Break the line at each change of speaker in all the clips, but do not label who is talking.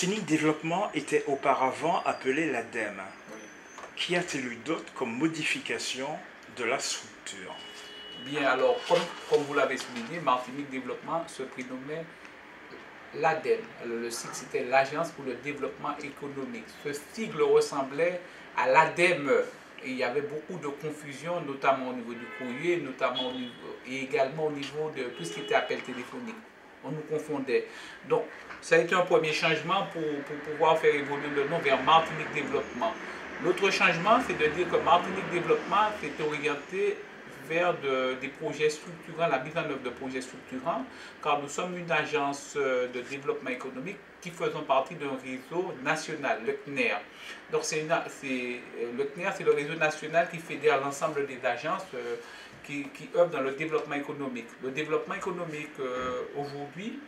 Martinique Développement était auparavant appelé l'ADEME. Qu'y a-t-il eu d'autre comme modification de la structure?
Bien, alors, comme, vous l'avez souligné, Martinique Développement se prénommait l'ADEME. le sigle, c'était l'Agence pour le développement économique. Ce sigle ressemblait à l'ADEME. il y avait beaucoup de confusion, notamment au niveau du courrier, notamment et également au niveau de tout ce qui était appel téléphonique. On nous confondait. Donc, ça a été un premier changement pour, pouvoir faire évoluer le nom vers Martinique Développement. L'autre changement, c'est de dire que Martinique Développement s'est orienté vers des projets structurants, la mise en œuvre de projets structurants, car nous sommes une agence euh, de développement économique qui faisons partie d'un réseau national, le CNER. Donc c'est euh, le CNER, c'est le réseau national qui fédère l'ensemble des agences euh, qui, qui, œuvrent dans le développement économique. Le développement économique aujourd'hui,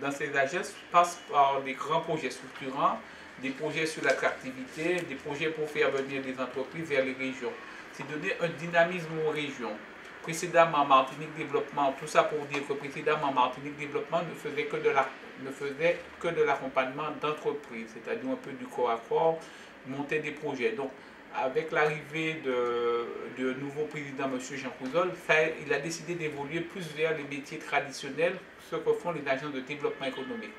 dans ces agences, passe par des grands projets structurants, des projets sur l'attractivité, des projets pour faire venir des entreprises vers les régions. C'est donner un dynamisme aux régions. Précédemment, Martinique Développement, tout ça pour dire que précédemment, Martinique Développement ne faisait que de la, ne faisait que de l'accompagnement d'entreprises, c'est-à-dire un peu du corps à corps, monter des projets. Donc, avec l'arrivée de, de, nouveau président, M. Jean Couzol, il a décidé d'évoluer plus vers les métiers traditionnels, ce que font les agents de développement économique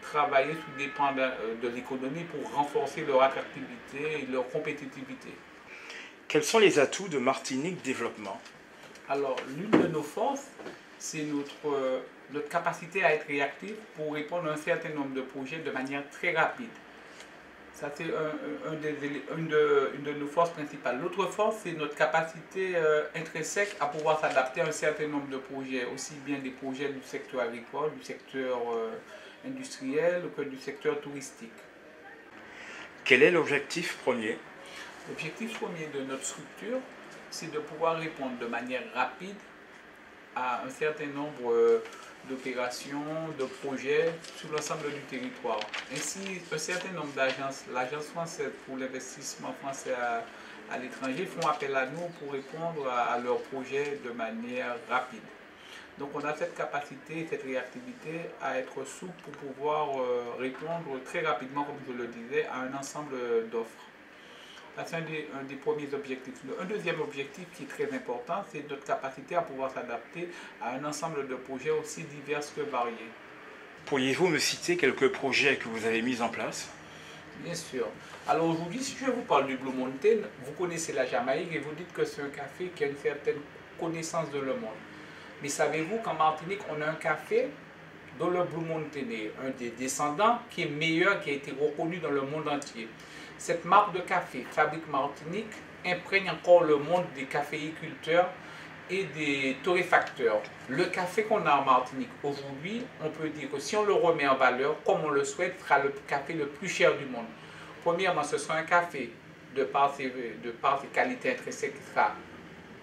travailler sous dépend de, de l'économie pour renforcer leur attractivité et leur compétitivité.
Quels sont les atouts de Martinique Développement?
Alors, l'une de nos forces, c'est notre, notre capacité à être réactif pour répondre à un certain nombre de projets de manière très rapide. Ça, c'est un, une, de, une, de, nos forces principales. L'autre force, c'est notre capacité euh, intrinsèque à pouvoir s'adapter à un certain nombre de projets, aussi bien des projets du secteur agricole, du secteur euh, industriel que du secteur touristique.
Quel est l'objectif premier?
L'objectif premier de notre structure, c'est de pouvoir répondre de manière rapide à un certain nombre euh, d'opérations, de projets sur l'ensemble du territoire. Ainsi, un certain nombre d'agences, l'Agence française pour l'investissement français à, l'étranger, font appel à nous pour répondre à leurs projets de manière rapide. Donc on a cette capacité, cette réactivité à être souple pour pouvoir euh, répondre très rapidement, comme je le disais, à un ensemble d'offres. C'est un, des, premiers objectifs. Un deuxième objectif qui est très important, c'est notre capacité à pouvoir s'adapter à un ensemble de projets aussi divers que variés.
Pourriez-vous me citer quelques projets que vous avez mis en place?
Bien sûr. Alors aujourd'hui, si je vous parle du Blue Mountain, vous connaissez la Jamaïque et vous dites que c'est un café qui a une certaine connaissance de le monde. Mais savez-vous qu'en Martinique, on a un café dont le Blue Mountain est un des descendants qui est meilleur, qui a été reconnu dans le monde entier? Cette marque de café, Fabrique Martinique, imprègne encore le monde des caféiculteurs et des torréfacteurs. Le café qu'on a en Martinique aujourd'hui, on peut dire que si on le remet en valeur, comme on le souhaite, sera le café le plus cher du monde. Premièrement, ce sera un café de par ses, ses qualités intrinsèques qui sera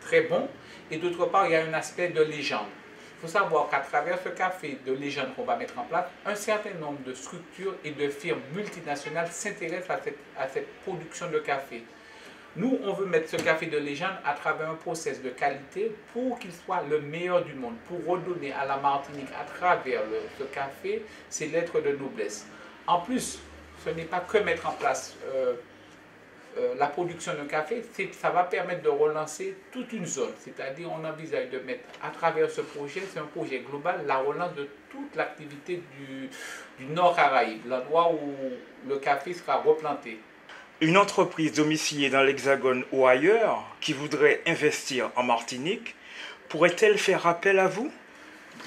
très bon. Et d'autre part, il y a un aspect de légende. Il faut savoir qu'à travers ce café de légende qu'on va mettre en place, un certain nombre de structures et de firmes multinationales s'intéressent à cette, à cette production de café. Nous, on veut mettre ce café de légende à travers un process de qualité pour qu'il soit le meilleur du monde, pour redonner à la Martinique à travers ce café ses lettres de noblesse. En plus, ce n'est pas que mettre en place euh, euh, la production de café, ça va permettre de relancer toute une zone. C'est-à-dire, on envisage de mettre à travers ce projet, c'est un projet global, la relance de toute l'activité du, du Nord Caraïbe, l'endroit où le café sera replanté.
Une entreprise domiciliée dans l'Hexagone ou ailleurs qui voudrait investir en Martinique pourrait-elle faire appel à vous?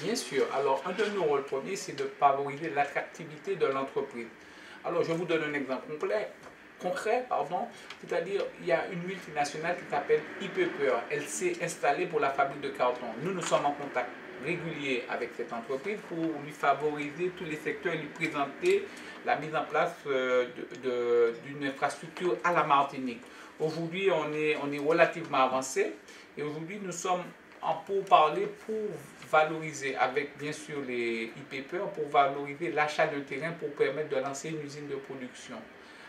Bien sûr. Alors, un de nos rôles premiers, c'est de favoriser l'attractivité de l'entreprise. Alors, je vous donne un exemple complet concret, pardon, c'est-à-dire il y a une multinationale qui s'appelle IPPER. Elle s'est installée pour la fabrique de carton. Nous, nous sommes en contact régulier avec cette entreprise pour lui favoriser tous les secteurs et lui présenter la mise en place euh, d'une infrastructure à la Martinique. Aujourd'hui, on est, on est relativement avancé et aujourd'hui, nous sommes en pourparler pour valoriser avec bien sûr les IPPER, pour valoriser l'achat d'un terrain pour permettre de lancer une usine de production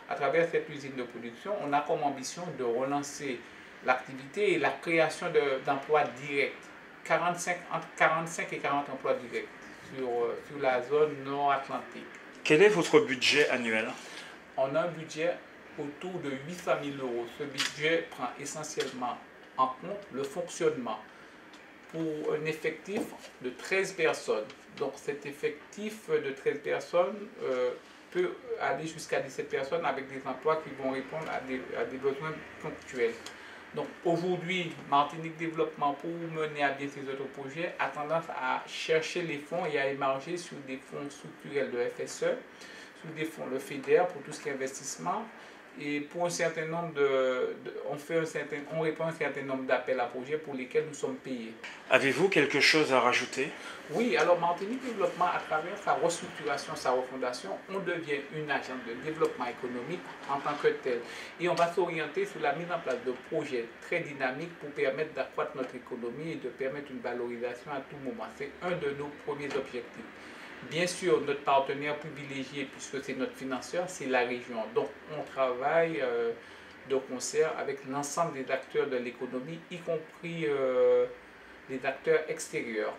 à travers cette usine de production, on a comme ambition de relancer l'activité et la création d'emplois directs. 45, entre 45 et 40 emplois directs sur, euh, sur la zone nord-atlantique.
Quel est votre budget annuel?
On a un budget autour de 800 000 euros. Ce budget prend essentiellement en compte le fonctionnement pour un effectif de 13 personnes. Donc cet effectif de 13 personnes euh, peut aller jusqu'à 17 personnes avec des emplois qui vont répondre à des, besoins ponctuels. Donc aujourd'hui, Martinique Développement, pour mener à bien ces autres projets, a tendance à chercher les fonds et à émarger sur des fonds structurels de FSE, sur des fonds le FEDER pour tout ce qui est investissement, et pour un certain nombre de, on fait un certain, on répond à un certain nombre d'appels à projets pour lesquels nous sommes payés.
Avez-vous quelque chose à rajouter?
Oui, alors Martinique Développement, à travers sa restructuration, sa refondation, on devient une agence de développement économique en tant que tel. Et on va s'orienter sur la mise en place de projets très dynamiques pour permettre d'accroître notre économie et de permettre une valorisation à tout moment. C'est un de nos premiers objectifs. Bien sûr, notre partenaire privilégié, puisque c'est notre financeur, c'est la région. Donc, on travaille euh, de concert avec l'ensemble des acteurs de l'économie, y compris euh, les acteurs extérieurs.